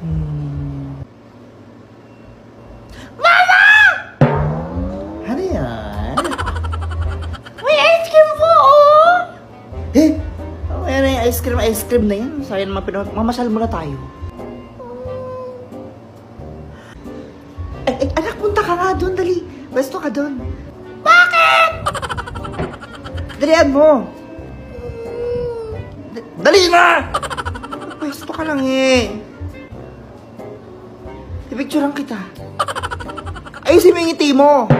Hmm. Ano yan? May ice cream po, oh! Eh! Oh, yan yung ice cream, ice cream na yan. Sayang naman pinag... Mamasyal muna tayo. Eh, eh, anak, punta ka nga doon, dali. Pwesto ka doon. Bakit? Dalian mo! Dali na! Pwesto ka lang eh. Ipicturean kita. Ayusin mo yung ngiti mo.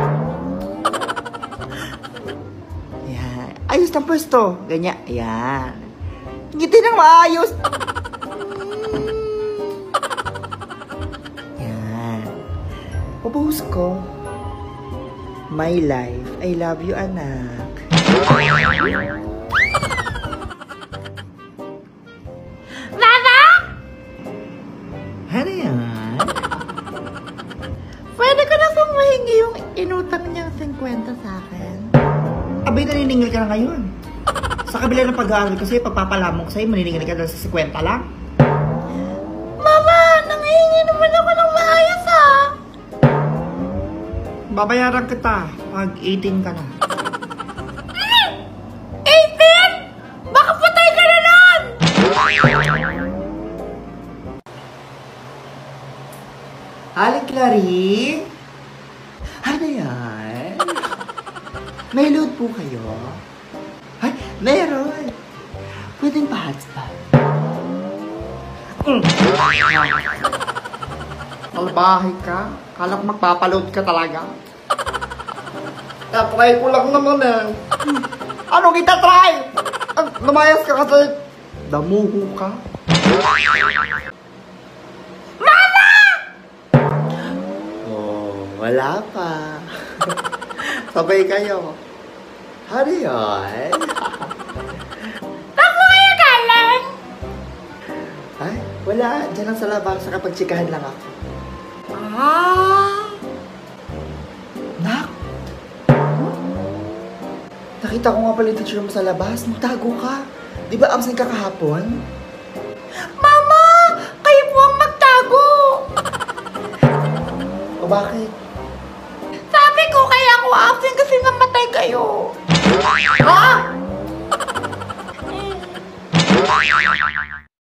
Ayan. Ayos ng pwesto. Ganyan. Ayan. Ngiti nang maayos. Ayan. Pupuhos ko. My life. I love you, anak. Mama! Ano yan? Inutang niyang 50 sa akin. Abay, naniningil ka na ngayon. Sa kabila ng pag-aaral kasi pagpapalamok sa'yo, maniningil ka na sa 50 lang. Mama, nangihingi naman ako ng maayos ah. Babayaran kita pag 18 ka na. 18? Baka patay ka na nun! Aling Clary? Ano yan? May load po kayo? Ay, meron! Pwedeng pa-hotspot. Mm. Malbahay ka? Kala ko magpapaload ka talaga. Na-try ko lang naman eh. Ano kita try? Lumayas ka kasi damuho ka. Wala pa. Sabay kayo. Yun? Saan mo kayo galing? Ay, wala. Diyan lang sa labas. Kapag tsikahan lang ako. Ah, Nak! Nakita ko nga pala yung teacher mo sa labas. Magtago ka. Di ba absent ka kahapon? Mama! Kayo po ang magtago! O bakit? Kasi namatay kayo. Ha?